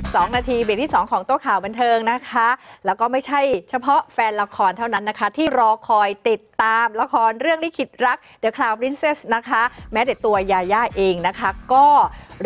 12 นาทีเบรกที่ 2 ของโต๊ะข่าวบันเทิงนะคะ แล้วก็ไม่ใช่เฉพาะแฟนละครเท่านั้นนะคะ ที่รอคอยติดตามละครเรื่องลิขิตรัก The Crown Princess นะคะ แม้แต่ตัวยาย่าเองนะคะ ก็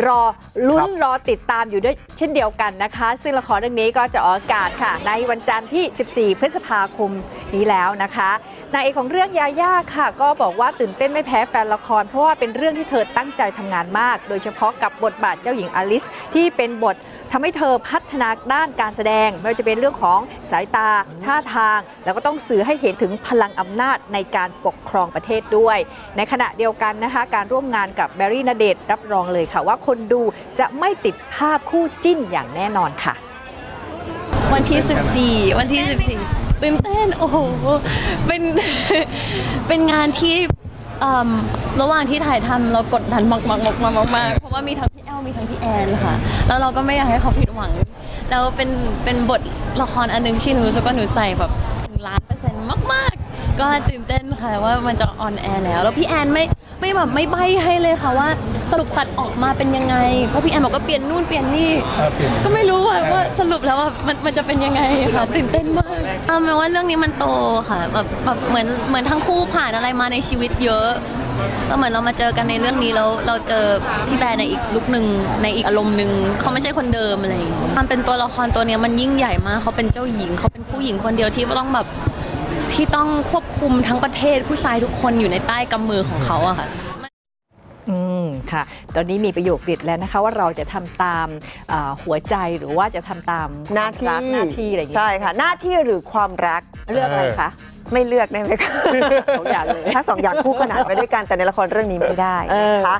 รอลุ้นรอติดตามอยู่ด้วยเช่นเดียวกันนะคะ ซึ่งละครเรื่องนี้ก็จะออกอากาศค่ะ ในวันจันทร์ที่ 14 พฤษภาคมนี้แล้วนะคะนางเอกของเรื่องยาย่าค่ะ ก็บอกว่าตื่นเต้นไม่แพ้แฟนละคร เพราะว่าเป็นเรื่องที่เธอตั้งใจทำงานมาก โดยเฉพาะกับบทบาทเจ้าหญิงอลิส ที่เป็นบททำให้เธอพัฒนาด้านการแสดง ไม่ว่าจะเป็นเรื่องของสายตา ท่าทาง แล้วก็ต้องสื่อให้เห็นถึงพลังอำนาจในการปกครองประเทศด้วย ในขณะเดียวกันนะคะ การร่วมงานกับแบรี่นาเดตรับรองเลยค่ะว่าคนดูจะไม่ติดภาพคู่จิ้นอย่างแน่นอนค่ะ วันที่ 14 วันที่ 14ตื่นเต้นโอ้โหเป็นเป็นงานที่ระหว่างที่ถ่ายทำเรากดดันมากๆมากๆมากๆเพราะว่ามีทั้งพี่แอลมีทั้งพี่แอนค่ะ แล้วเราก็ไม่อยากให้เขาผิดหวัง แล้วเป็นเป็นบทละครอันหนึงที่หนูรู้สึกว่าหนูใส่แบบล้านเปอร์เซ็นต์มาก ๆ ก็ตื่นเต้นค่ะว่ามันจะออนแอร์แล้ว แล้วพี่แอนไม่ ไม่แบบไม่ใบ้ให้เลยค่ะว่าสรุปตัดออกมาเป็นยังไง เพราะพี่แอนบอกก็เปลี่ยนนู่นเปลี่ยนนี่ก็ไม่รู้ว่าว่าสรุปแล้วว่ามันมันจะเป็นยังไงค่ะตื่นเต้นมากเอาหมายว่าเรื่องนี้มันโตค่ะแบบแบบเหมือนเหมือนทั้งคู่ผ่านอะไรมาในชีวิตเยอะก็เหมือนเรามาเจอกันในเรื่องนี้แล้วเราเจอพี่แบร์ในอีกลุกหนึ่งในอีกอารมณ์หนึ่งเขาไม่ใช่คนเดิมอะไรอย่างเงี้ยความเป็นตัวละครตัวเนี้ยมันยิ่งใหญ่มากเขาเป็นเจ้าหญิงเขาเป็นผู้หญิงคนเดียวที่ต้องแบบ ที่ต้องควบคุมทั้งประเทศผู้ชายทุกคนอยู่ในใต้กำมือของเขาอะค่ะ อืมค่ะ ตอนนี้มีประโยคเด็ดแล้วนะคะ ว่าเราจะทำตามอ่าหัวใจหรือว่าจะทำตามหน้าที่รักหน้าที่อะไรอย่างเงี้ย ใช่ค่ะ หน้าที่หรือความรักเลือกอะไรคะ ไม่เลือกได้ไหมคะสองอย่างเลย ถ้าสองอย่างคู่ขนานไปด้วยกันแต่ในละครเรื่องนี้ไม่ได้เออนะคะ